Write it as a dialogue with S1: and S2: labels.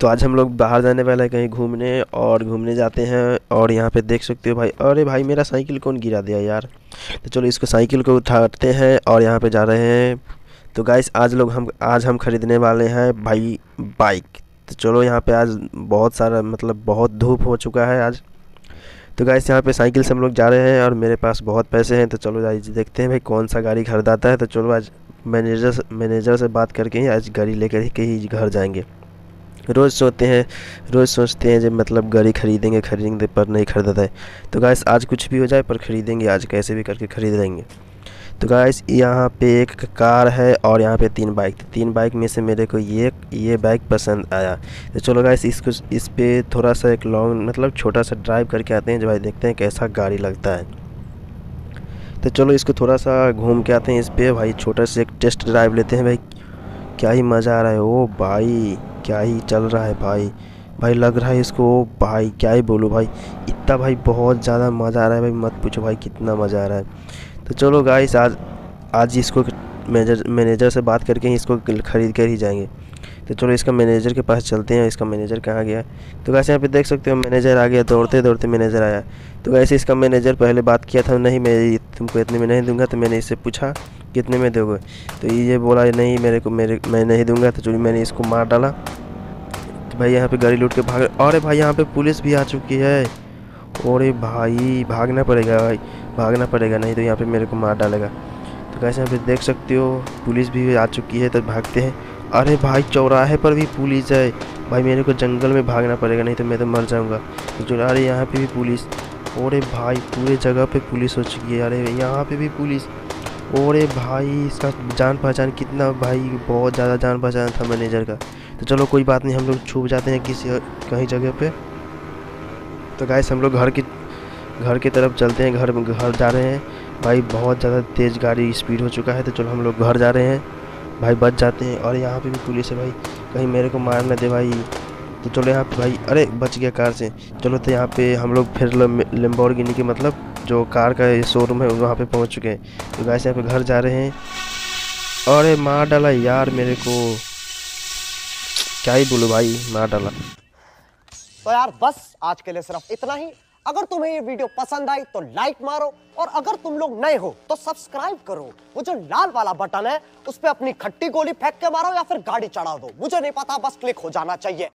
S1: तो आज हम लोग बाहर जाने वाले हैं, कहीं घूमने और घूमने जाते हैं और यहाँ पे देख सकते हो भाई। अरे भाई, मेरा साइकिल कौन गिरा दिया यार? तो चलो इसको साइकिल को उठाते हैं और यहाँ पे जा रहे हैं। तो गाइस आज लोग हम, आज हम ख़रीदने वाले हैं भाई बाइक तो चलो यहाँ पे आज बहुत सारा मतलब बहुत धूप हो चुका है आज। तो गाइस यहाँ पे साइकिल से हम लोग जा रहे हैं और मेरे पास बहुत पैसे हैं तो चलो आज देखते हैं भाई कौन सा गाड़ी खरीदाता है। तो चलो आज मैनेजर मैनेजर से बात करके ही आज गाड़ी लेकर ही कहीं घर जाएँगे। रोज़ सोते हैं, रोज़ सोचते हैं जब मतलब गाड़ी खरीदेंगे खरीदेंगे पर नहीं खरीदता है तो गाइस आज कुछ भी हो जाए पर ख़रीदेंगे, आज कैसे भी करके ख़रीद लेंगे। तो गाइस यहाँ पे एक कार है और यहाँ पे तीन बाइक तीन बाइक में से मेरे को ये ये बाइक पसंद आया। तो चलो गाइस इसको, इस पर थोड़ा सा एक लॉन्ग मतलब छोटा सा ड्राइव करके आते हैं। जो भाई देखते हैं कैसा गाड़ी लगता है। तो चलो इसको थोड़ा सा घूम के आते हैं इस पर भाई छोटा सा एक टेस्ट ड्राइव लेते हैं भाई। क्या ही मज़ा आ रहा है। ओ भाई। क्या ही चल रहा है भाई? भाई लग रहा है इसको भाई, क्या ही बोलूँ भाई? इतना भाई बहुत ज़्यादा मज़ा आ रहा है भाई, मत पूछो भाई कितना मज़ा आ रहा है। तो चलो गाइस आज आज इसको मैनेजर मैनेजर से बात करके ही इसको ख़रीद कर ही जाएँगे। तो चलो इसका मैनेजर के पास चलते हैं, इसका मैनेजर कहाँ गया? तो कैसे यहाँ पे देख सकते हो मैनेजर आ गया, दौड़ते दौड़ते मैनेजर आया। तो वैसे इसका मैनेजर पहले बात किया था, नहीं मैं तुमको इतने में नहीं दूँगा तो मैंने इससे पूछा, कितने में दोगे? तो ये बोला, नहीं मेरे को, मेरे, मैं नहीं दूँगा तो चलो मैंने इसको मार डाला भाई, यहाँ पे गाड़ी लूट के भाग अरे भाई, यहाँ पे पुलिस भी आ चुकी है। अरे भाई, भागना पड़ेगा भाई, भागना पड़ेगा, नहीं तो यहाँ पे मेरे को मार डालेगा। तो कैसे यहाँ पे देख सकते हो, पुलिस भी आ चुकी है तो भागते हैं। अरे भाई, चौराहे पर भी पुलिस है। भाई, मेरे को जंगल में भागना पड़ेगा, नहीं तो मैं तो मर जाऊँगा। जो अरे यहाँ पे भी पुलिस। अरे भाई, पूरे जगह पे पुलिस हो चुकी है। अरे यहाँ पे भी पुलिस। अरे भाई, इसका जान पहचान कितना, भाई, बहुत ज़्यादा जान पहचान था मैनेजर का। तो चलो कोई बात नहीं, हम लोग छुप जाते हैं किसी कहीं जगह पे। तो गाइस हम लोग घर की घर की तरफ़ चलते हैं, घर घर जा रहे हैं। भाई, बहुत ज़्यादा तेज़ गाड़ी स्पीड हो चुका है तो चलो हम लोग घर जा रहे हैं। भाई, बच जाते हैं। और यहाँ पे भी पुलिस है भाई। कहीं मेरे को मार ना दे भाई। तो चलो यहाँ पे भाई अरे, बच गया कार से। चलो तो यहाँ पे हम लोग फिर लेम्बोर्गिनी के मतलब जो कार का शोरूम है, वहाँ पे पहुँच चुके हैं। तो गाइस यहाँ पे घर जा रहे हैं। अरे, मार डाला यार मेरे को। क्या ही बोलू भाई मार डाला।
S2: तो यार बस, आज के लिए सिर्फ़ इतना ही। अगर तुम्हें ये वीडियो पसंद आई तो लाइक मारो, और अगर तुम लोग नए हो तो सब्सक्राइब करो। वो जो लाल वाला बटन है, उस पर अपनी खट्टी गोली फेंक के मारो या फिर गाड़ी चढ़ा दो। मुझे नहीं पता, बस क्लिक हो जाना चाहिए।